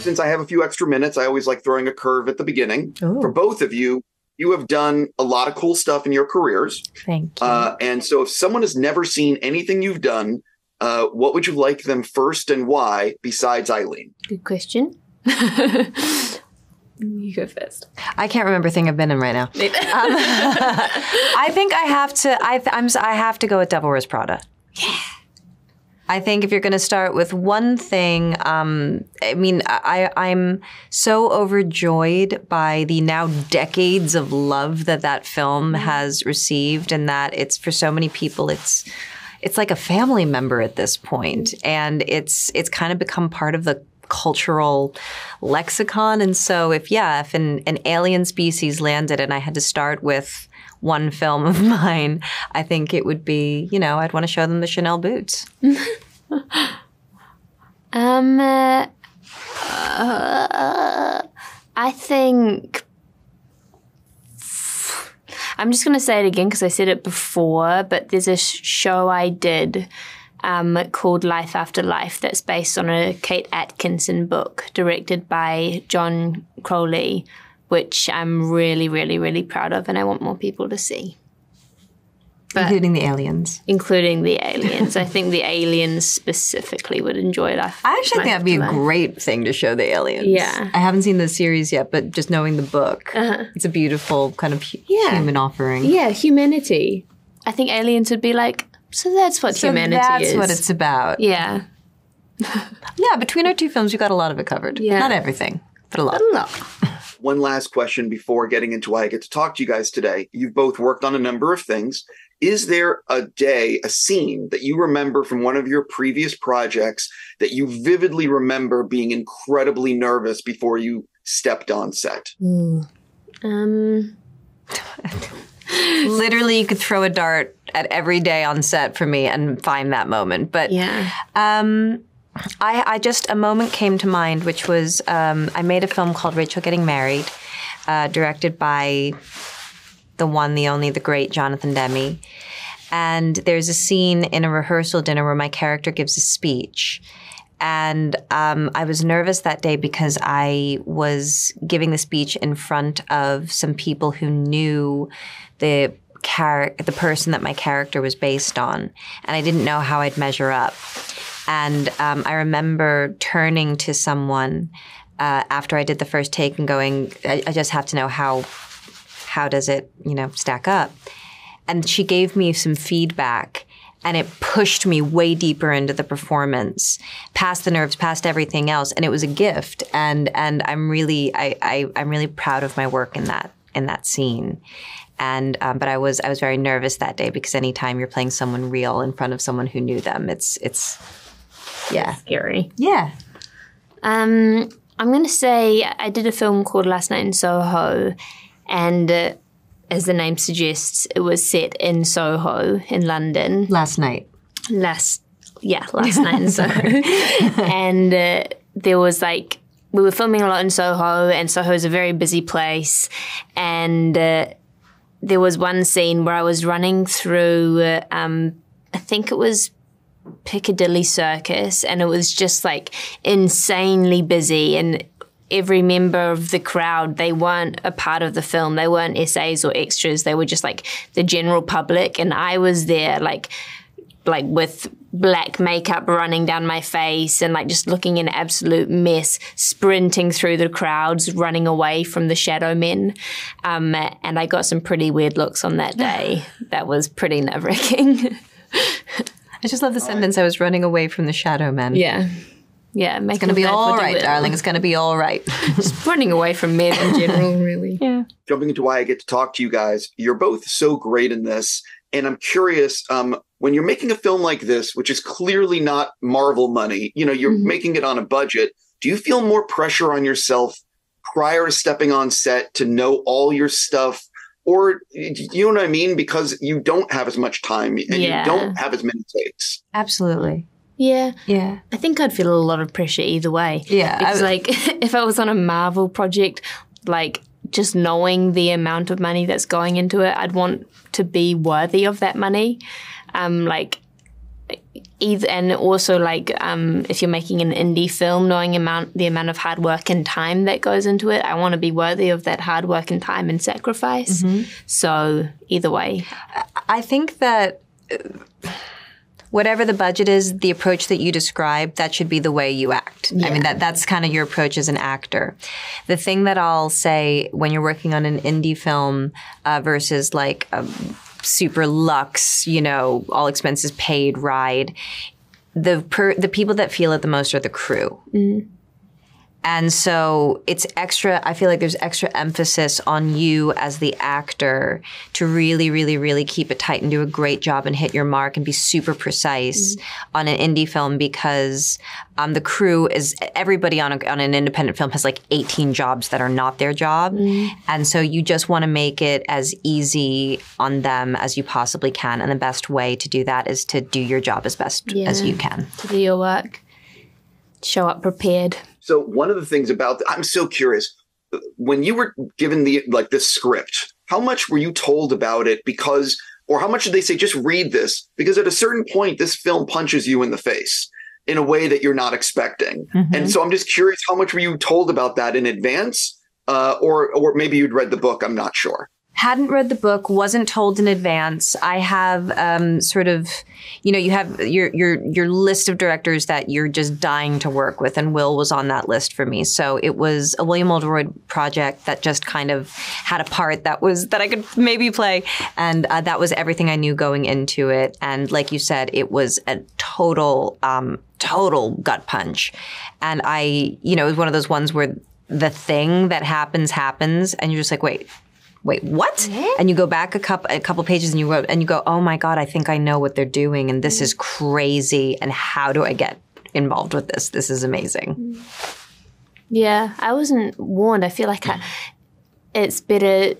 Since I have a few extra minutes, I always like throwing a curve at the beginning. Ooh. For both of you, you have done a lot of cool stuff in your careers. Thank you. Uh, and so, if someone has never seen anything you've done, uh, what would you like them first and why, besides Eileen? Good question. you go first. I can't remember a thing I've been in right now. um, I think I have to. I th- I'm. I have to go with Devil Wears Prada. Yeah. I think if you're going to start with one thing, um, I mean, I, I'm so overjoyed by the now decades of love that that film mm-hmm. has received, and that it's for so many people, it's it's like a family member at this point, and it's it's kind of become part of the cultural lexicon. And so, if yeah, if an, an alien species landed, and I had to start with one film of mine, I think it would be, you know, I'd want to show them the Chanel boots. um, uh, uh, I think I'm just going to say it again because I said it before, but there's a show I did um, called Life After Life that's based on a Kate Atkinson book directed by John Crowley which I'm really, really, really proud of, and I want more people to see. But including the aliens. Including the aliens. I think the aliens specifically would enjoy that. I actually think that'd be a great thing to show the aliens. Yeah. I haven't seen the series yet, but just knowing the book, uh-huh. it's a beautiful kind of hu- yeah. human offering. Yeah, humanity. I think aliens would be like, so that's what so humanity that's is. That's what it's about. Yeah. yeah, between our two films, you got a lot of it covered. Yeah. Not everything, but a lot. A lot one last question before getting into why I get to talk to you guys today. You've both worked on a number of things. Is there a day, a scene that you remember from one of your previous projects that you vividly remember being incredibly nervous before you stepped on set? Mm. Um. Literally, you could throw a dart at every day on set for me and find that moment. But yeah. Um, I, I, just a moment came to mind, which was um, I made a film called Rachel Getting Married, uh, directed by the one, the only, the great Jonathan Demme. And there's a scene in a rehearsal dinner where my character gives a speech. And um, I was nervous that day because I was giving the speech in front of some people who knew the char- the person that my character was based on, and I didn't know how I'd measure up. And um, I remember turning to someone uh, after I did the first take and going, I, I just have to know how how does it you know stack up. And she gave me some feedback and it pushed me way deeper into the performance, past the nerves, past everything else, and it was a gift. And and I'm really I, I am really proud of my work in that in that scene. And um, but I was I was very nervous that day because anytime you're playing someone real in front of someone who knew them, it's it's yeah. Scary. Yeah. Um, I'm going to say I did a film called Last Night in Soho, and uh, as the name suggests, it was set in Soho in London. Last night. Last, yeah, last night in Soho. and uh, there was like, we were filming a lot in Soho, and Soho is a very busy place. And uh, there was one scene where I was running through, uh, um, I think it was Piccadilly Circus, and it was just like insanely busy. And every member of the crowd, they weren't a part of the film. They weren't essays or extras. They were just like the general public. And I was there, like, like with black makeup running down my face and like just looking an absolute mess, sprinting through the crowds, running away from the shadow men. Um, and I got some pretty weird looks on that day. that was pretty nerve wracking. I just love the sentence. I was running away from the shadow man. Yeah. Yeah, it's going to be all right, darling. It's going to be all right. just running away from men in general, really. Yeah. Jumping into why I get to talk to you guys, you're both so great in this, and I'm curious. Um, when you're making a film like this, which is clearly not Marvel money, you know, you're mm-hmm. making it on a budget. Do you feel more pressure on yourself prior to stepping on set to know all your stuff or you know what I mean? Because you don't have as much time and yeah. you don't have as many takes. Absolutely. Yeah. Yeah. I think I'd feel a lot of pressure either way. Yeah. Because, like, if I was on a Marvel project, like, just knowing the amount of money that's going into it, I'd want to be worthy of that money. Um, like, either and also like um, if you're making an indie film knowing amount the amount of hard work and time that goes into it i want to be worthy of that hard work and time and sacrifice Mm-hmm. so either way I think that whatever the budget is, the approach that you describe, that should be the way you act. I mean, that that's kind of your approach as an actor. The thing that I'll say when you're working on an indie film uh, versus like a super luxe, you know, all expenses paid ride, the per, the people that feel it the most are the crew. Mm-hmm. And so it's extra, I feel like there's extra emphasis on you as the actor to really, really, really keep it tight and do a great job and hit your mark and be super precise on an indie film because um, the crew is everybody on, a, on an independent film has like 18 jobs that are not their job. And so you just want to make it as easy on them as you possibly can. And the best way to do that is to do your job as best as you can. to do your work show up prepared So one of the things about I'm so curious when you were given the like this script, how much were you told about it because or how much did they say just read this because at a certain point this film punches you in the face in a way that you're not expecting. And so I'm just curious how much were you told about that in advance uh, or or maybe you'd read the book, I'm not sure. Hadn't read the book wasn't told in advance. I have um, sort of you know you have your your your list of directors that you're just dying to work with and will was on that list for me. So it was a william oldroyd project that just kind of had a part that was that i could maybe play and uh, that was everything i knew going into it. And like you said it was a total um, total gut punch. And i you know it was one of those ones where the thing that happens happens and you're just like wait wait, what? And you go back a couple a couple pages and you go and you go, oh my god, I think I know what they're doing, and this is mm. crazy. And how do I get involved with this? This is amazing. Mm. Yeah, I wasn't warned. I feel like I, mm. it's better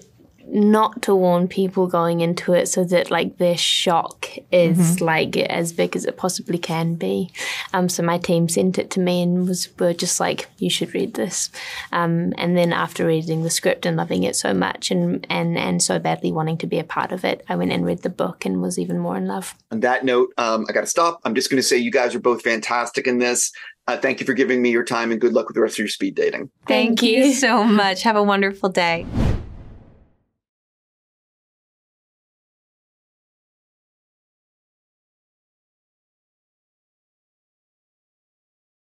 not to warn people going into it so that like their shock is like as big as it possibly can be. Um, so my team sent it to me and was were just like, you should read this. Um, and then after reading the script and loving it so much and and and so badly wanting to be a part of it, I went and read the book and was even more in love. On that note, um, I got to stop. I'm just going to say you guys are both fantastic in this. Uh, thank you for giving me your time and good luck with the rest of your speed dating. Thank you. so much. Have a wonderful day.